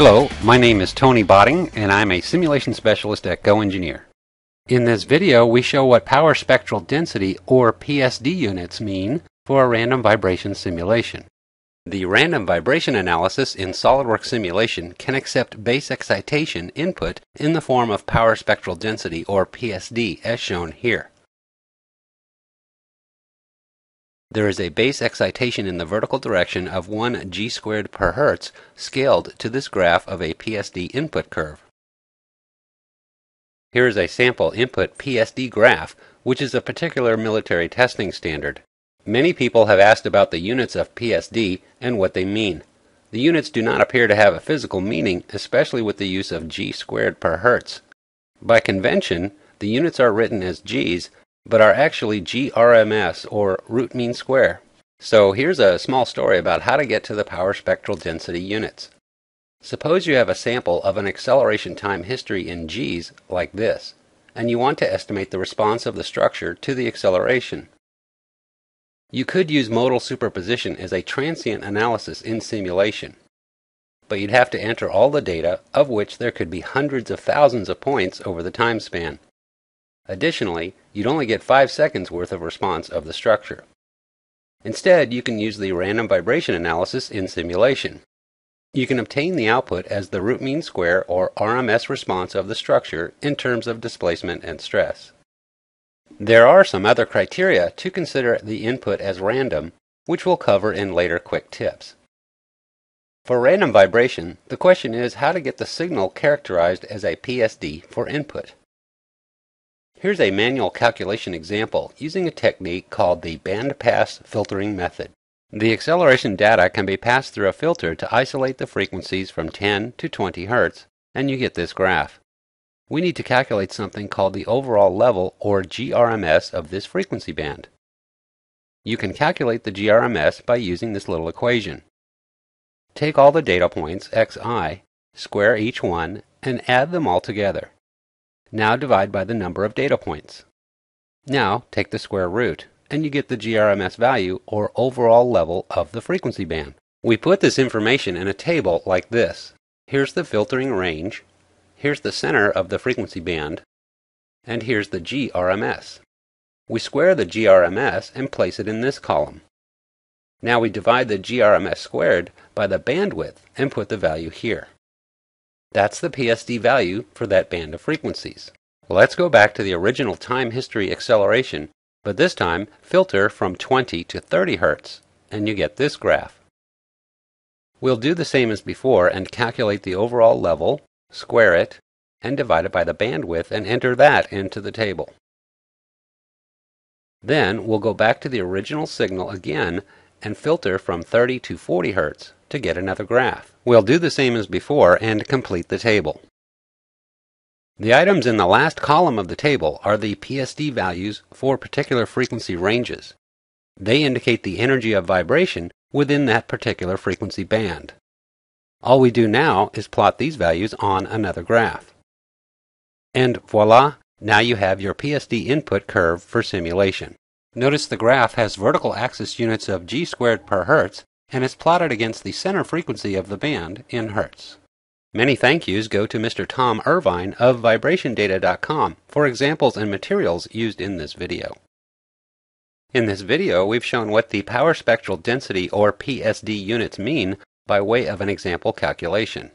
Hello, my name is Tony Botting and I'm a simulation specialist at GoEngineer. In this video we show what power spectral density or PSD units mean for a random vibration simulation. The random vibration analysis in SOLIDWORKS simulation can accept base excitation input in the form of power spectral density or PSD as shown here. There is a base excitation in the vertical direction of 1 g squared per hertz scaled to this graph of a PSD input curve. Here is a sample input PSD graph, which is a particular military testing standard. Many people have asked about the units of PSD and what they mean. The units do not appear to have a physical meaning, especially with the use of g squared per hertz. By convention, the units are written as g's, but are actually GRMS or root mean square. So here's a small story about how to get to the power spectral density units. Suppose you have a sample of an acceleration time history in g's like this, and you want to estimate the response of the structure to the acceleration. You could use modal superposition as a transient analysis in simulation, but you'd have to enter all the data, of which there could be hundreds of thousands of points over the time span. Additionally, you'd only get 5 seconds worth of response of the structure. Instead, you can use the random vibration analysis in simulation. You can obtain the output as the root mean square or RMS response of the structure in terms of displacement and stress. There are some other criteria to consider the input as random, which we'll cover in later quick tips. For random vibration, the question is how to get the signal characterized as a PSD for input. Here's a manual calculation example using a technique called the bandpass filtering method. The acceleration data can be passed through a filter to isolate the frequencies from 10 to 20 Hz, and you get this graph we need to calculate something called the overall level or GRMS of this frequency band. You can calculate the GRMS by using this little equation. Take all the data points, xi, square each one, and add them all together. Now divide by the number of data points. Now take the square root, and you get the GRMS value or overall level of the frequency band. We put this information in a table like this. Here's the filtering range, Here's the center of the frequency band, and here's the GRMS. We square the GRMS and place it in this column. Now we divide the GRMS squared by the bandwidth and put the value here. That's the PSD value for that band of frequencies. Let's go back to the original time history acceleration, but this time filter from 20 to 30 Hz, and you get this graph. We'll do the same as before and calculate the overall level square it, and divide it by the bandwidth and enter that into the table. Then we'll go back to the original signal again and filter from 30 to 40 Hz to get another graph. We'll do the same as before and complete the table. The items in the last column of the table are the PSD values for particular frequency ranges. They indicate the energy of vibration within that particular frequency band. All we do now is plot these values on another graph. And voila, now you have your PSD input curve for simulation. Notice the graph has vertical axis units of g squared per hertz and is plotted against the center frequency of the band in hertz. Many thank yous go to Mr. Tom Irvine of VibrationData.com for examples and materials used in this video. In this video, we've shown what the power spectral density or PSD units mean by way of an example calculation.